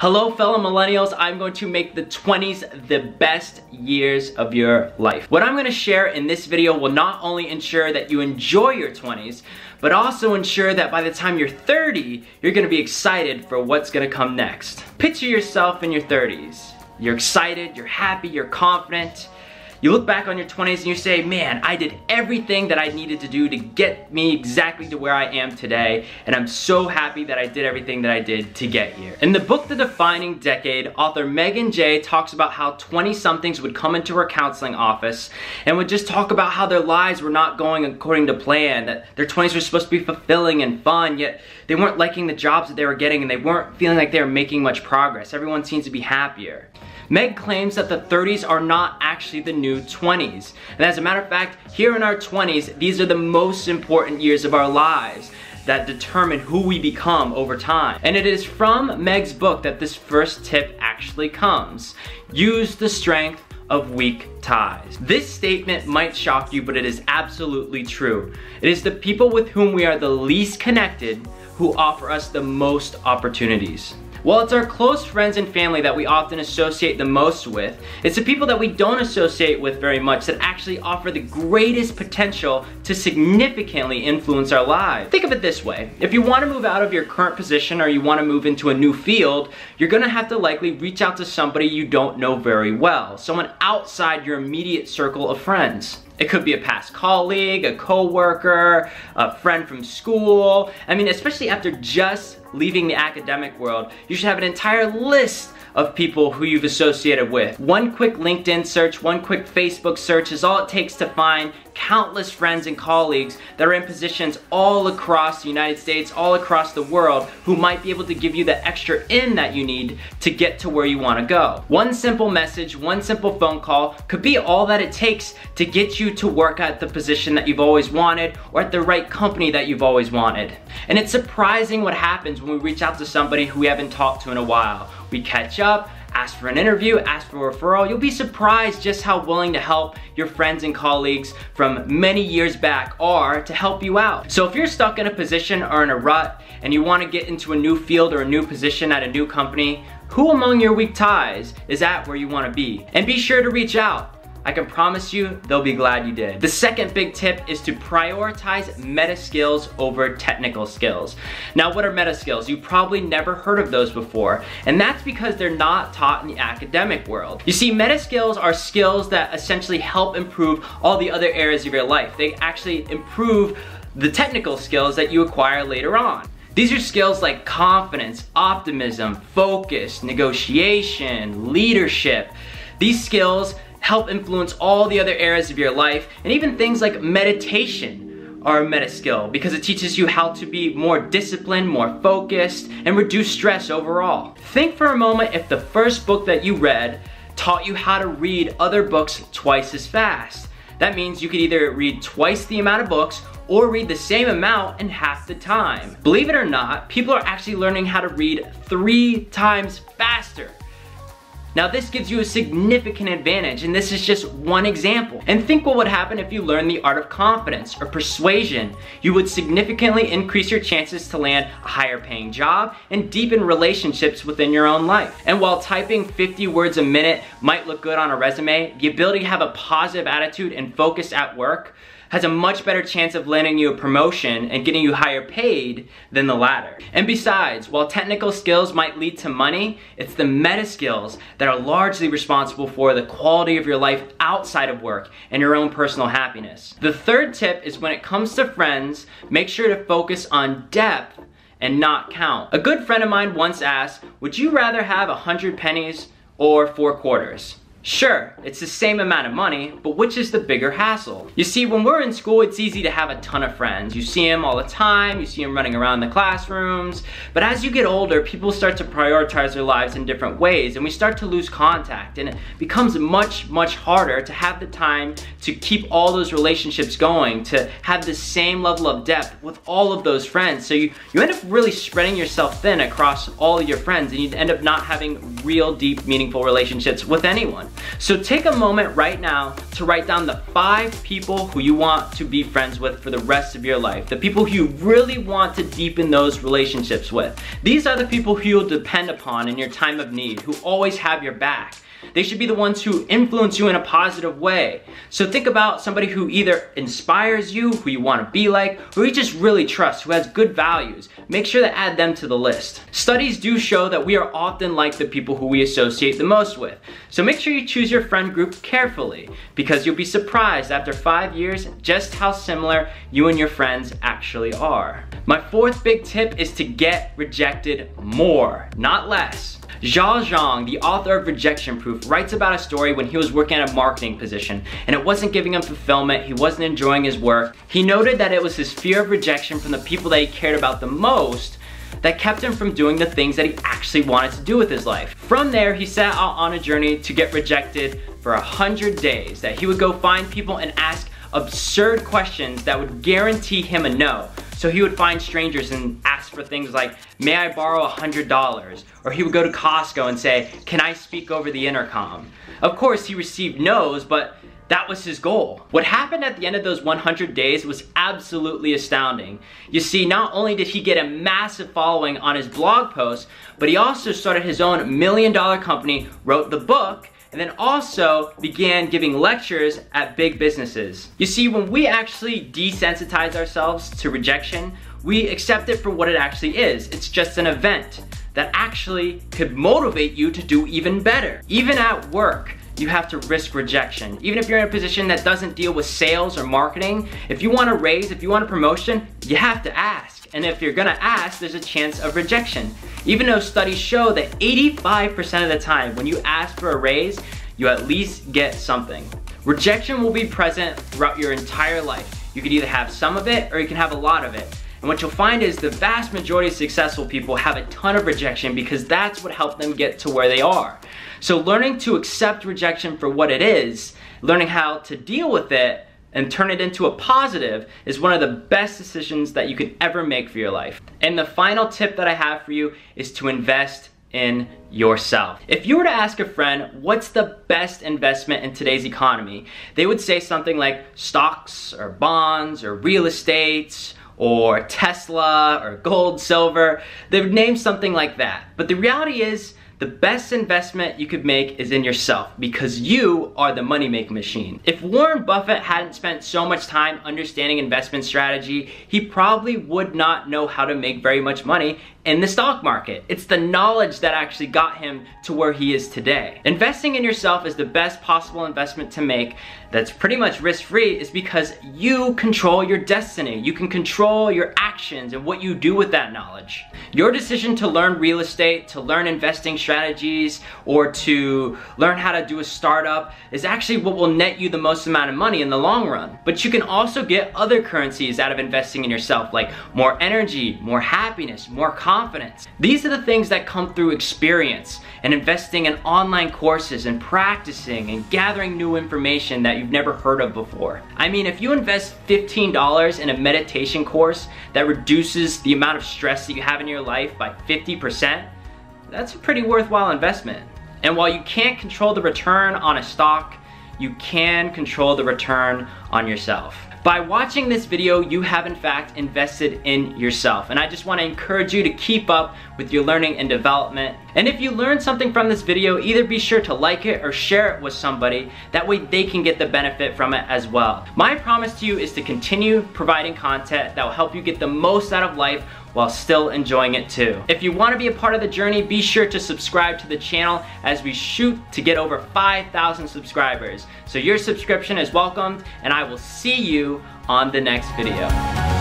Hello fellow millennials, I'm going to make the 20s the best years of your life. What I'm gonna share in this video will not only ensure that you enjoy your 20s, but also ensure that by the time you're 30, you're gonna be excited for what's gonna come next. Picture yourself in your 30s. You're excited, you're happy, you're confident, you look back on your 20s and you say, man, I did everything that I needed to do to get me exactly to where I am today, and I'm so happy that I did everything that I did to get here. In the book, The Defining Decade, author Megan Jay talks about how 20-somethings would come into her counseling office and would just talk about how their lives were not going according to plan, that their 20s were supposed to be fulfilling and fun, yet they weren't liking the jobs that they were getting and they weren't feeling like they were making much progress. Everyone seems to be happier. Meg claims that the 30s are not actually the new 20s. And as a matter of fact, here in our 20s, these are the most important years of our lives that determine who we become over time. And it is from Meg's book that this first tip actually comes. Use the strength of weak ties. This statement might shock you, but it is absolutely true. It is the people with whom we are the least connected who offer us the most opportunities. While it's our close friends and family that we often associate the most with, it's the people that we don't associate with very much that actually offer the greatest potential to significantly influence our lives. Think of it this way. If you want to move out of your current position or you want to move into a new field, you're going to have to likely reach out to somebody you don't know very well, someone outside your immediate circle of friends. It could be a past colleague, a coworker, a friend from school. I mean, especially after just leaving the academic world, you should have an entire list of people who you've associated with. One quick LinkedIn search, one quick Facebook search is all it takes to find countless friends and colleagues that are in positions all across the United States, all across the world, who might be able to give you the extra in that you need to get to where you wanna go. One simple message, one simple phone call could be all that it takes to get you to work at the position that you've always wanted or at the right company that you've always wanted. And it's surprising what happens when we reach out to somebody who we haven't talked to in a while. We catch up, ask for an interview, ask for a referral. You'll be surprised just how willing to help your friends and colleagues from many years back are to help you out. So if you're stuck in a position or in a rut and you wanna get into a new field or a new position at a new company, who among your weak ties is at where you wanna be? And be sure to reach out. I can promise you they'll be glad you did. The second big tip is to prioritize meta skills over technical skills. Now what are meta skills? You probably never heard of those before and that's because they're not taught in the academic world. You see meta skills are skills that essentially help improve all the other areas of your life. They actually improve the technical skills that you acquire later on. These are skills like confidence, optimism, focus, negotiation, leadership. These skills help influence all the other areas of your life, and even things like meditation are a meta skill because it teaches you how to be more disciplined, more focused, and reduce stress overall. Think for a moment if the first book that you read taught you how to read other books twice as fast. That means you could either read twice the amount of books or read the same amount in half the time. Believe it or not, people are actually learning how to read three times faster. Now this gives you a significant advantage and this is just one example. And think what would happen if you learned the art of confidence or persuasion. You would significantly increase your chances to land a higher paying job and deepen relationships within your own life. And while typing 50 words a minute might look good on a resume, the ability to have a positive attitude and focus at work has a much better chance of landing you a promotion and getting you higher paid than the latter. And besides, while technical skills might lead to money, it's the meta skills that are largely responsible for the quality of your life outside of work and your own personal happiness. The third tip is when it comes to friends, make sure to focus on depth and not count. A good friend of mine once asked, would you rather have a hundred pennies or four quarters? Sure, it's the same amount of money, but which is the bigger hassle? You see, when we're in school, it's easy to have a ton of friends. You see them all the time, you see them running around the classrooms, but as you get older, people start to prioritize their lives in different ways, and we start to lose contact, and it becomes much, much harder to have the time to keep all those relationships going, to have the same level of depth with all of those friends. So you, you end up really spreading yourself thin across all of your friends, and you end up not having real, deep, meaningful relationships with anyone. So take a moment right now to write down the five people who you want to be friends with for the rest of your life. The people who you really want to deepen those relationships with. These are the people who you'll depend upon in your time of need, who always have your back. They should be the ones who influence you in a positive way. So think about somebody who either inspires you, who you want to be like, or you just really trust, who has good values. Make sure to add them to the list. Studies do show that we are often like the people who we associate the most with. So make sure you choose your friend group carefully because you'll be surprised after five years just how similar you and your friends actually are. My fourth big tip is to get rejected more, not less. Jia Jiang, the author of Rejection Proof, writes about a story when he was working at a marketing position and it wasn't giving him fulfillment, he wasn't enjoying his work. He noted that it was his fear of rejection from the people that he cared about the most that kept him from doing the things that he actually wanted to do with his life. From there, he set out on a journey to get rejected for a hundred days, that he would go find people and ask absurd questions that would guarantee him a no. So he would find strangers and ask for things like, may I borrow $100? Or he would go to Costco and say, can I speak over the intercom? Of course, he received no's, but that was his goal. What happened at the end of those 100 days was absolutely astounding. You see, not only did he get a massive following on his blog post, but he also started his own million dollar company, wrote the book, and then also began giving lectures at big businesses. You see, when we actually desensitize ourselves to rejection, we accept it for what it actually is. It's just an event that actually could motivate you to do even better. Even at work, you have to risk rejection. Even if you're in a position that doesn't deal with sales or marketing, if you want a raise, if you want a promotion, you have to ask. And if you're gonna ask, there's a chance of rejection. Even though studies show that 85% of the time when you ask for a raise, you at least get something. Rejection will be present throughout your entire life. You could either have some of it or you can have a lot of it. And what you'll find is the vast majority of successful people have a ton of rejection because that's what helped them get to where they are. So learning to accept rejection for what it is, learning how to deal with it, and turn it into a positive is one of the best decisions that you could ever make for your life. And the final tip that I have for you is to invest in yourself. If you were to ask a friend, what's the best investment in today's economy? They would say something like stocks or bonds or real estate or Tesla or gold, silver. They would name something like that. But the reality is, the best investment you could make is in yourself because you are the money making machine. If Warren Buffett hadn't spent so much time understanding investment strategy, he probably would not know how to make very much money in the stock market. It's the knowledge that actually got him to where he is today. Investing in yourself is the best possible investment to make that's pretty much risk-free is because you control your destiny. You can control your actions and what you do with that knowledge. Your decision to learn real estate, to learn investing strategies, or to learn how to do a startup is actually what will net you the most amount of money in the long run. But you can also get other currencies out of investing in yourself, like more energy, more happiness, more confidence, confidence. These are the things that come through experience and investing in online courses and practicing and gathering new information that you've never heard of before. I mean, if you invest $15 in a meditation course that reduces the amount of stress that you have in your life by 50%, that's a pretty worthwhile investment. And while you can't control the return on a stock, you can control the return on yourself. By watching this video, you have in fact invested in yourself. And I just wanna encourage you to keep up with your learning and development. And if you learned something from this video, either be sure to like it or share it with somebody. That way they can get the benefit from it as well. My promise to you is to continue providing content that will help you get the most out of life while still enjoying it too. If you want to be a part of the journey, be sure to subscribe to the channel as we shoot to get over 5,000 subscribers. So your subscription is welcomed and I will see you on the next video.